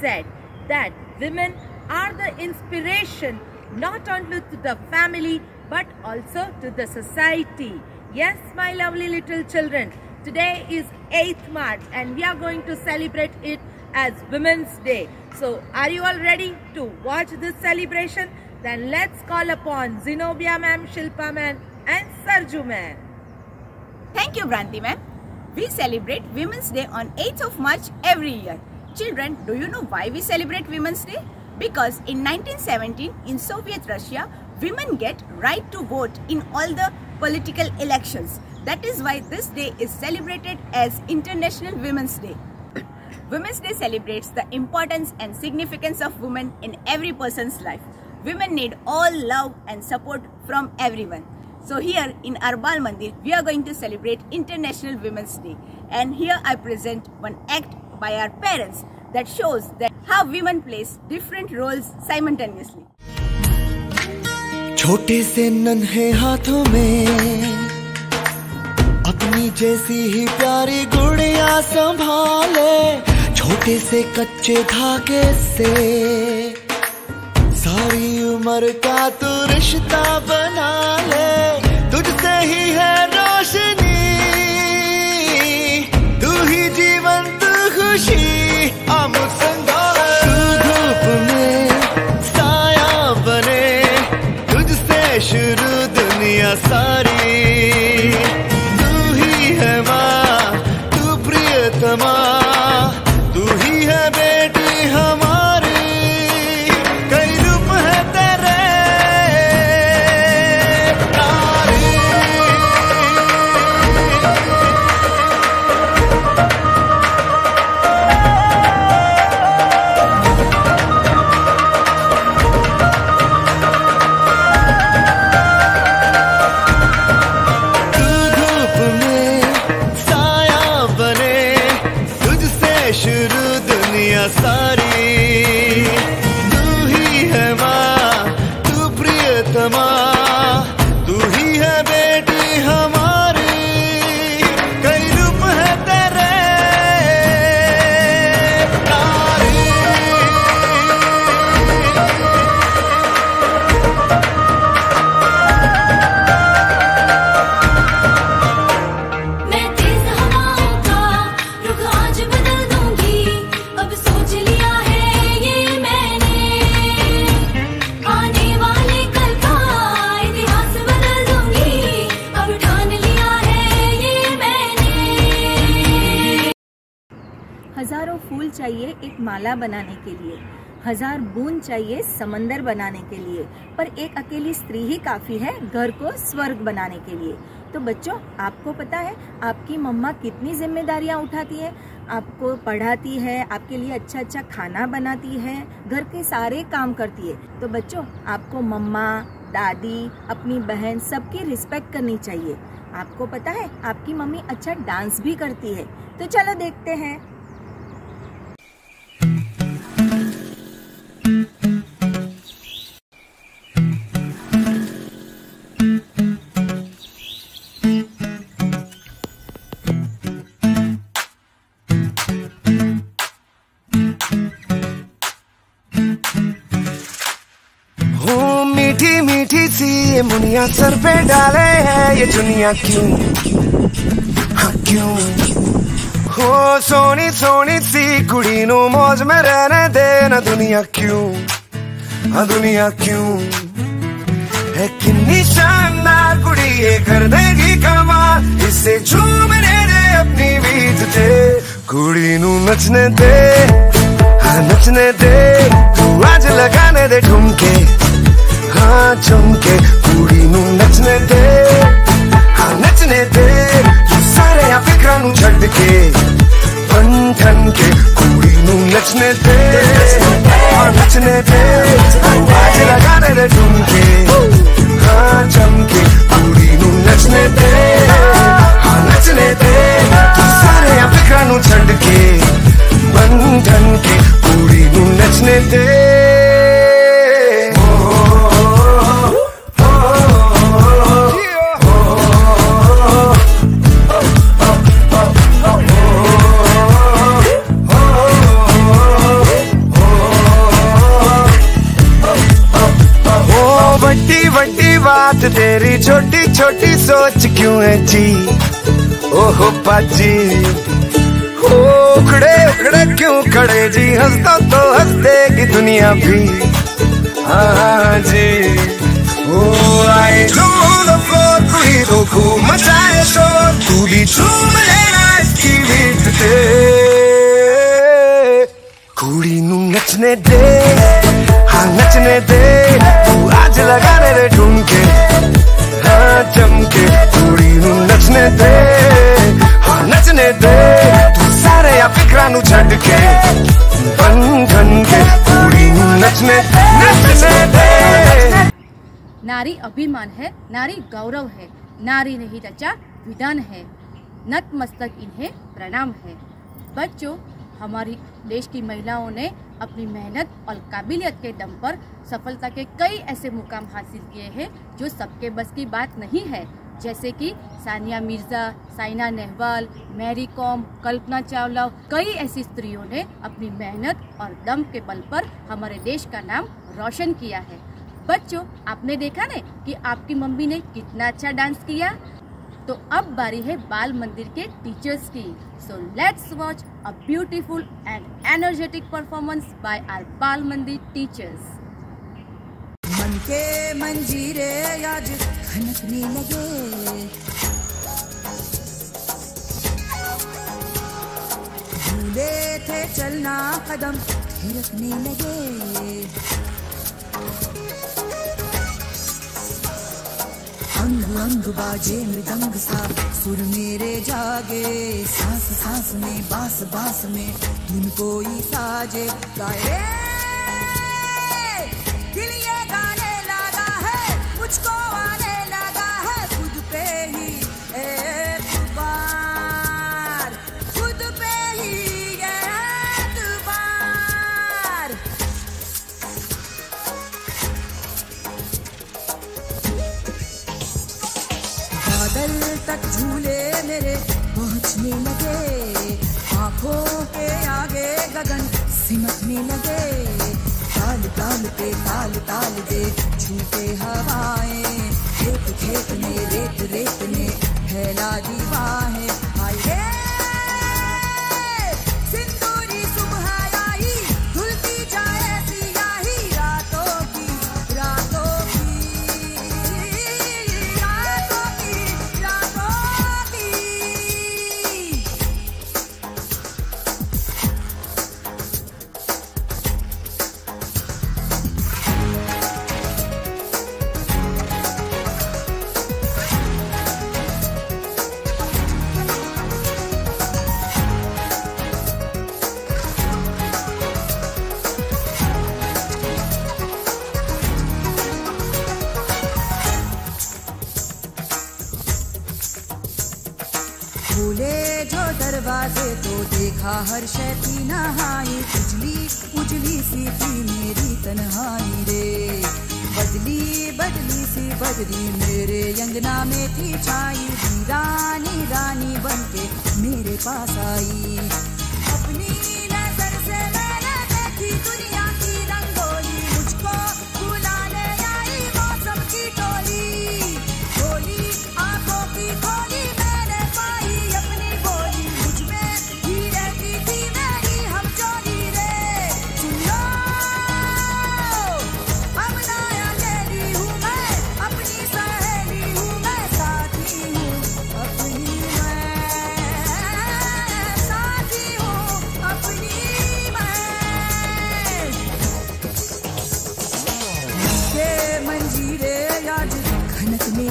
said that women are the inspiration not only to the family but also to the society. Yes, my lovely little children, today is 8th March and we are going to celebrate it as Women's Day. So, are you all ready to watch this celebration? Then let's call upon Zenobia ma'am, Shilpa ma'am and Sarju ma'am. Thank you, Branti ma'am. We celebrate Women's Day on 8th of March every year. Children, do you know why we celebrate Women's Day? Because in 1917, in Soviet Russia, women get right to vote in all the political elections. That is why this day is celebrated as International Women's Day. Women's Day celebrates the importance and significance of women in every person's life. Women need all love and support from everyone. So here in Arbal Mandir, we are going to celebrate International Women's Day. And here I present one act by our parents that shows that how women plays different roles simultaneously. छोटे से नन्हे हाथों में अपनी जैसी ही प्यारी गुड़िया संभाले छोटे से कच्चे धागे से सारी उम्र का तू रिश्ता बना ले तुझसे ही है रोशनी हम सारी फूल चाहिए एक माला बनाने के लिए, हज़ार बूंद चाहिए समंदर बनाने के लिए, पर एक अकेली स्त्री ही काफ़ी है घर को स्वर्ग बनाने के लिए। तो बच्चों, आपको पता है, आपकी मम्मा कितनी जिम्मेदारियाँ उठाती है? आपको पढ़ाती है, आपके लिए अच्छा अच्छा खाना बनाती है, घर के सारे काम करती है। तो बच्चों, आपको मम्मा, दादी, अपनी बहन सबकी रिस्पेक्ट करनी चाहिए। आपको पता है, आपकी मम्मी अच्छा डांस भी करती है। तो चलो देखते हैं। ये मुनिया सर पे डाले है, ये दुनिया क्यों? हाँ क्यों? हो, सोनी सोनी सी कुड़ी नु मौज में रहने देना दुनिया क्यों? हाँ दुनिया क्यों? है कितनी शानदार कुड़ी, ये कर देगी कमाल इससे झूमने दे अपनी बीत ते कुड़ी नु नचने दे हाँ नचने दे। तू आज लगाने दे ठुमके हाँ झुमके कुड़ी नचने दे हाँ नचने दे तू सारे फिक्रा छੱਡ के बन ठन के कुड़ी नचने दे हाँ नचने दे ढूंढ के लगाने जी। ओहो पाजी। ओ, उखड़े उखड़े क्यों खड़े जी? हंसता तो हंस देगी दुनिया भी। हाँ जी। ओ, आए। झूम फ्लोर तू ही तो खूब मचाए शोर तू भी झूम लेना इसकी बीट ते कुड़ी नू नचने दे हाँ नचने दे। तू आज लगाने दे ढूंढ के। के बन के नू नचने नचने दे। नारी अभिमान है, नारी गौरव है, नारी नहीं रचा विधान है, नतमस्तक इन्हें प्रणाम है। बच्चों, हमारी देश की महिलाओं ने अपनी मेहनत और काबिलियत के दम पर सफलता के कई ऐसे मुकाम हासिल किए हैं जो सबके बस की बात नहीं है। जैसे कि सानिया मिर्ज़ा, साइना नेहवाल, मैरी कॉम, कल्पना चावला, कई ऐसी स्त्रियों ने अपनी मेहनत और दम के बल पर हमारे देश का नाम रोशन किया है। बच्चों, आपने देखा ना कि आपकी मम्मी ने कितना अच्छा डांस किया? तो अब बारी है बाल मंदिर के टीचर्स की। So let's watch a beautiful and energetic performance by our Bal Mandir teachers मन के मंजीरे आज खनकने लगे। भूले थे चलना कदम थिरकने लगे। अंग अंग बाजे मृदंग सा, सुर मेरे जागे। सांस सांस में, बास बास में धुन कोई साजे। गाए दिल बादल तक झूले मेरे पहुँचने लगे। आँखों के आगे गगन सिमटने लगे। ताल ताल पे ताल ताल दे झूठे हवाएँ। खेत खेत में, रेत रेत में फैला दीवाहें खोले जो दरवाजे तो देखा, हर शैती नहाई। उजली उजली सी थी मेरी तन्हाई रे। बदली बदली सी बदली मेरे अंगना में थी छाई रानी रानी बनके मेरे पास आई। अपनी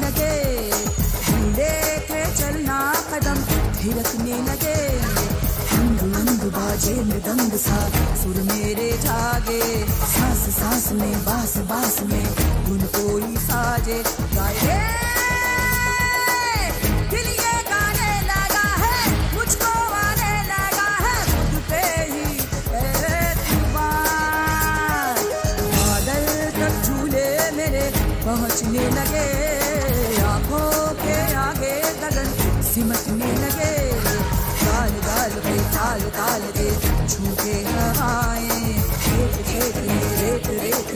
लगे। भूले थे चलना कदम थिरकने लगे। अंग अंग बाजे मृदंग सा सुर मेरे जागे। सांस सांस में, बास बास में धुन कोई साजे। गाए रे दिल छूटे हवाएँ रेत रेत में रेत रेत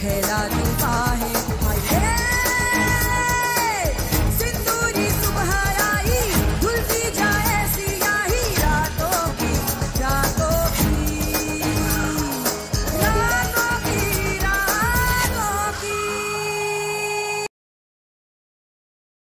फैला दी